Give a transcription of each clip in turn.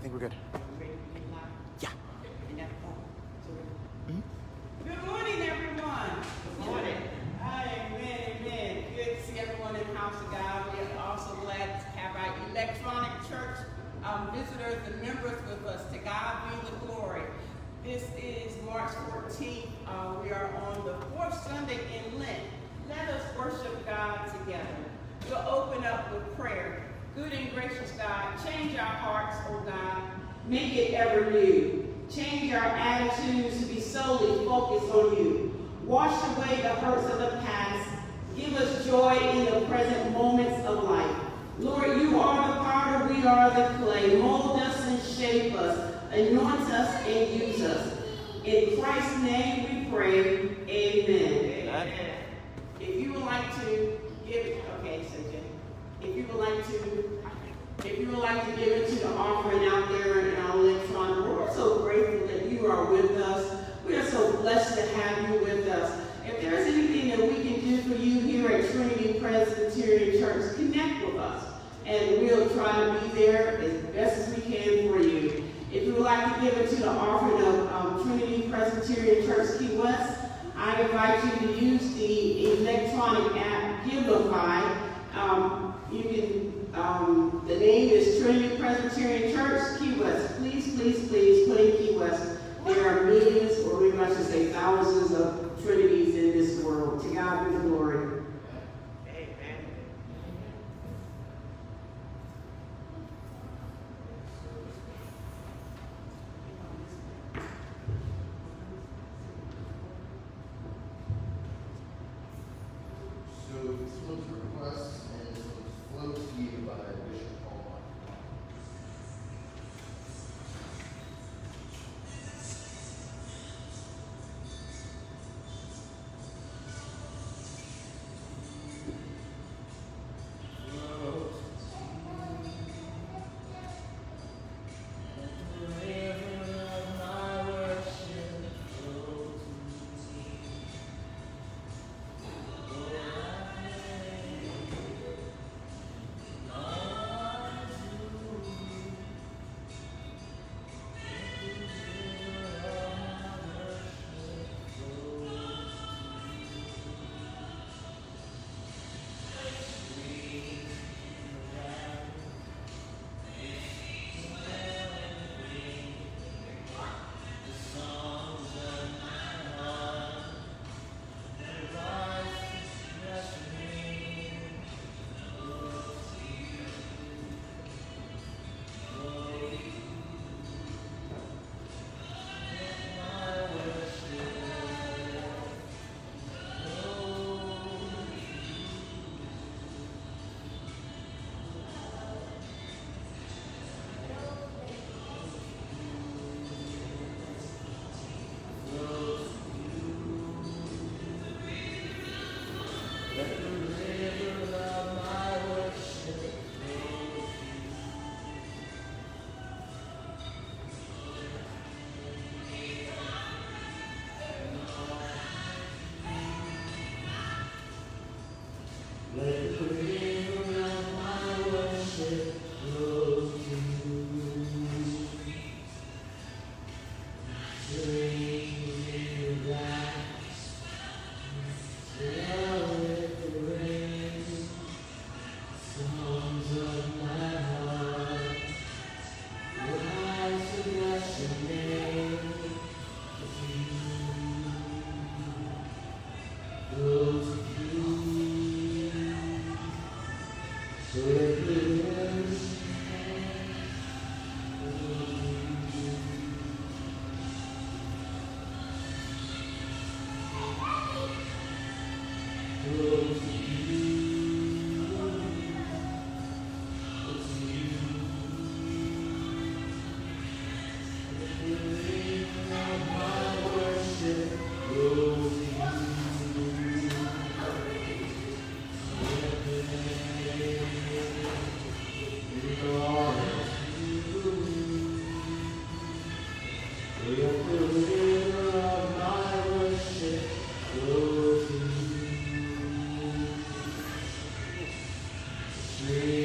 I think we're good. anoints us, and use us. In Christ's name we pray, amen. amen. If you would like to give, okay, so If you would like to, if you would like to give it to the offering out there, Church Key West, please, please, please put in Key West. There are millions, or we I should say thousands of trinities in this world. To God be the glory. Amen.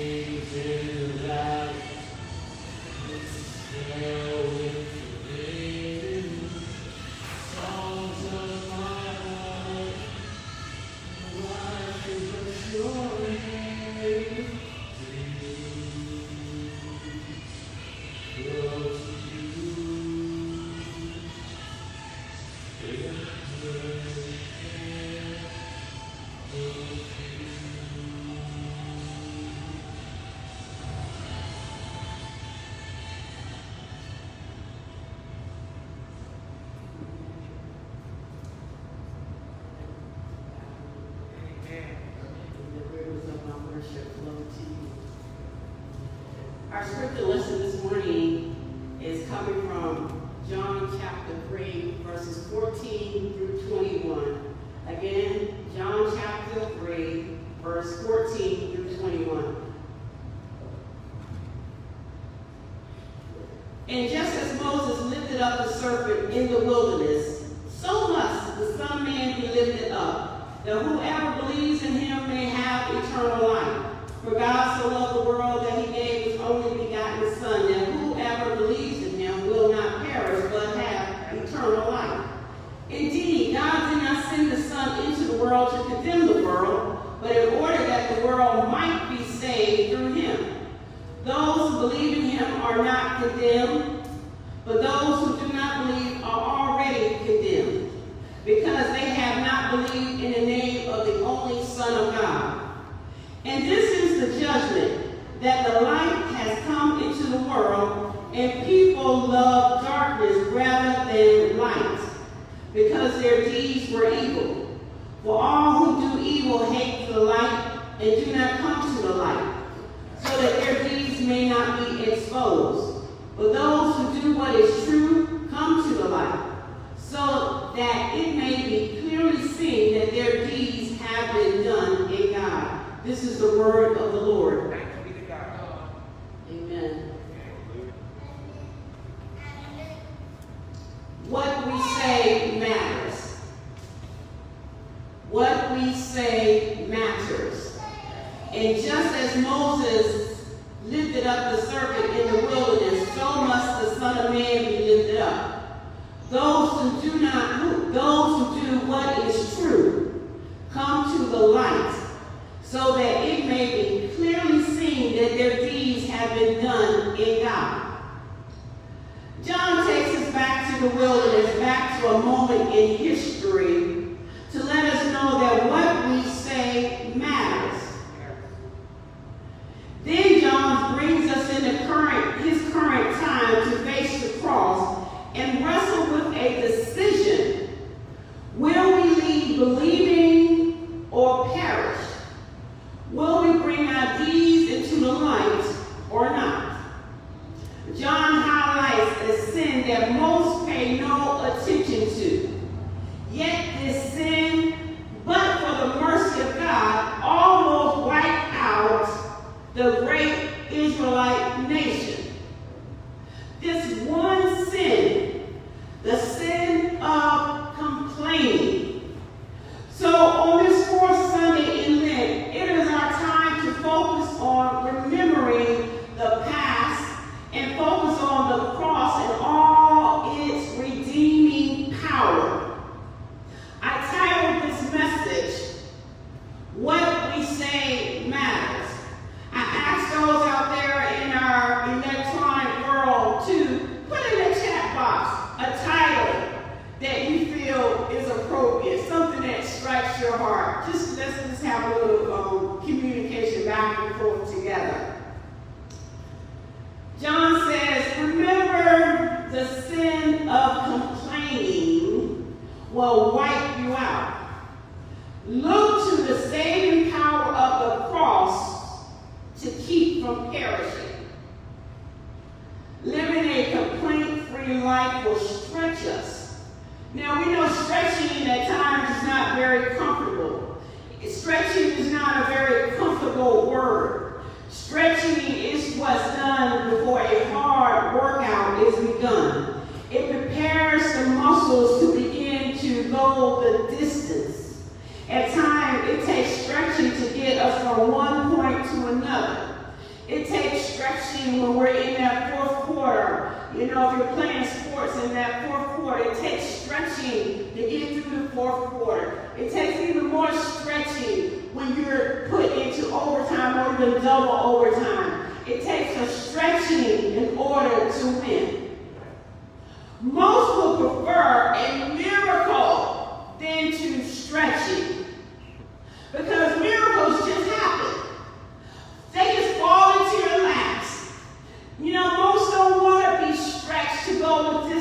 Coming from John chapter 3, verses 14 through 21. Again, John chapter 3, verse 14 through 21. And just as Moses lifted up the serpent in the wilderness, so must the Son of Man be lifted up, that whoever believes in him may have eternal life. For God so loved the world that he gave his only begotten Son, that whoever believes in him will not perish, but have eternal life. Indeed, God did not send the Son into the world to condemn the world, but in order that the world might be saved through him. Those who believe in him are not condemned, but those who do not believe are already condemned, because they have not believed in the name of the only Son of God. And this is the judgment, that the light has come into the world, and their deeds were evil. For all who do evil hate the light and do not come to the light, so that their deeds may not be exposed. But those who do what is true come to the light, so that it may be clearly seen that their deeds have been done in God. This is the word of the Lord. Amen. What we say matters. What we say matters. And just as Moses lifted up the serpent in the wilderness, so must the Son of Man be lifted up. Those who do not, those who do what is true, come to the light, so that it may be clearly seen that their deeds have been done in God. John takes us back to the wilderness, back to a moment in history, to let us know that what we know stretching at times is not very comfortable. Stretching is not a very comfortable word. Stretching is what's done before a hard workout is begun. It prepares the muscles to begin to go the distance. At times, it takes stretching to get us from one point to another. It takes stretching when we're in that fourth quarter. You know, if you're playing sports in that fourth quarter. It takes stretching to get through the fourth quarter. It takes even more stretching when you're put into overtime or even double overtime. It takes a stretching in order to win. Most will prefer a miracle than to stretching. Because miracles just happen. They just fall into your laps. You know, most don't want to be stretched to go with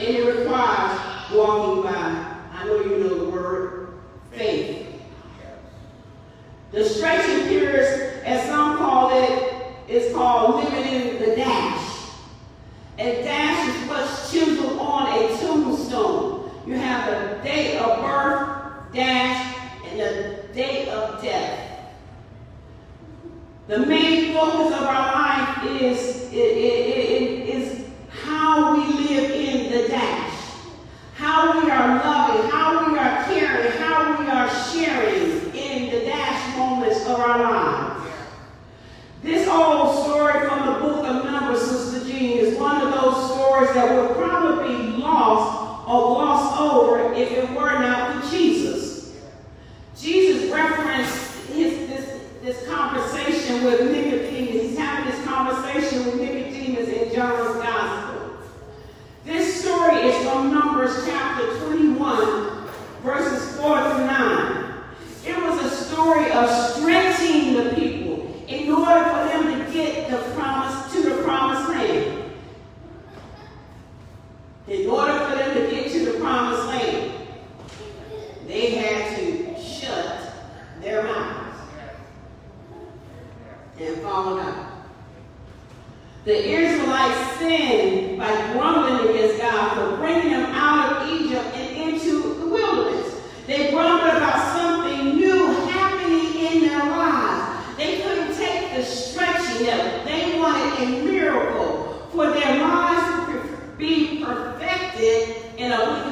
And it requires walking by, I know you know the word, faith. The stretching period, as some call it, is called living in the dash. A dash is what's chiseled on a tombstone. You have the date of birth, dash, and the date of death. The main focus of our life is, is, is how we live the dash, how we are loving, how we are caring, how we are sharing in the dash moments of our lives. This old story from the book of Numbers, Sister Jean, is one of those stories that would probably be lost or glossed over if it were not for Jesus. Jesus referenced perfected in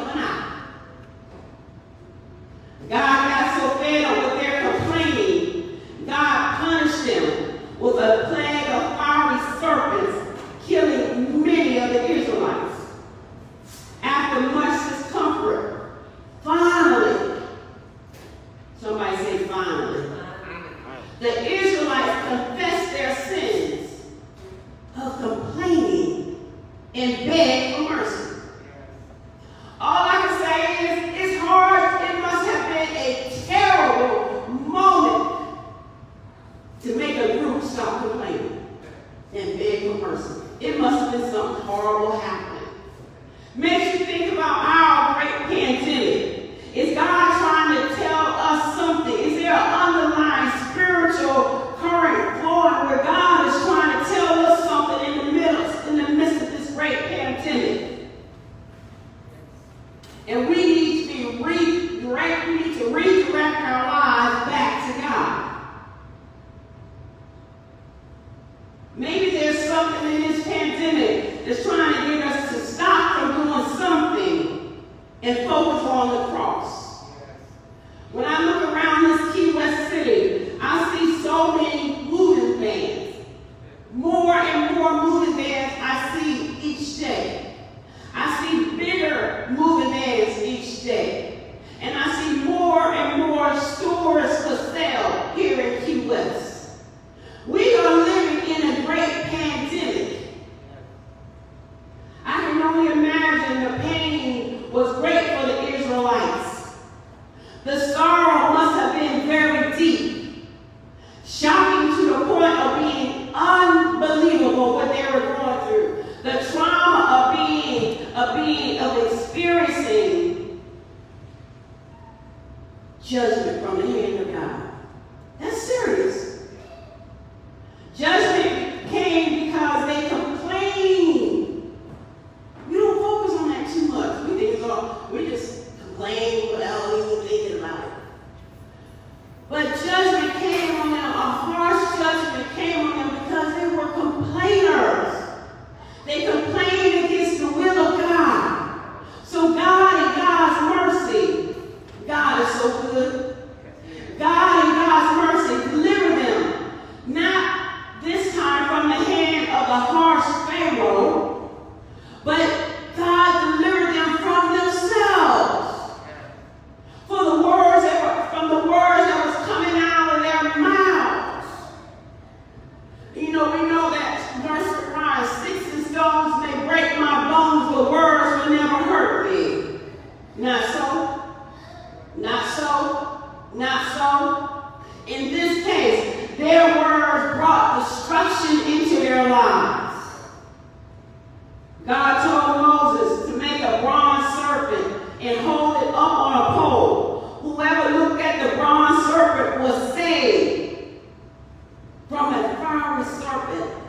a fiery serpent.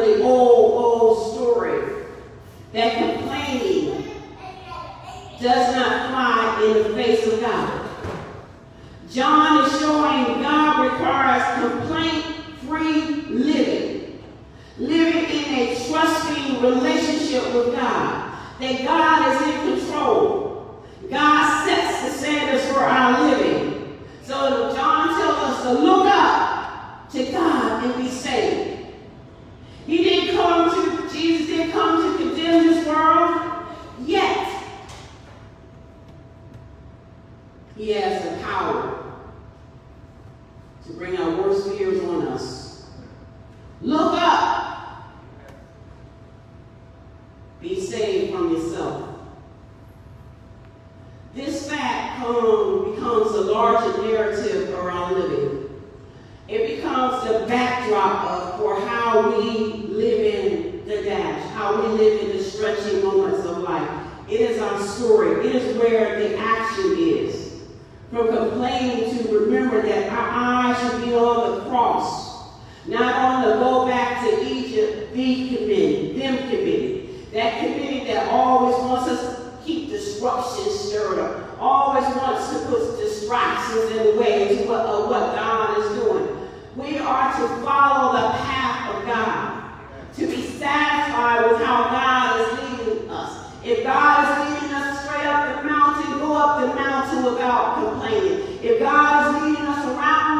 The old, old story that complaining does not fly in the face of God. John is showing God requires complaint-free living. Living in a trusting relationship with God. That God is in control. God sets the standards for our living. So John tells us to look up to God and be saved. Come to, Jesus didn't come to condemn this world, yet he has the power to bring our worst fears on us. Look up. Be saved from yourself. This fact um, becomes a larger narrative around living. Becomes the backdrop of, for how we live in the dash, how we live in the stretching moments of life. It is our story. It is where the action is. From complaining to remember that our eyes should be on the cross, not on the go back to Egypt, the committee, them committee. That committee that always wants us to keep disruption stirred up, always wants to put distractions in the way what, of what God is doing. We are to follow the path of God, to be satisfied with how God is leading us. If God is leading us straight up the mountain, go up the mountain without complaining. If God is leading us around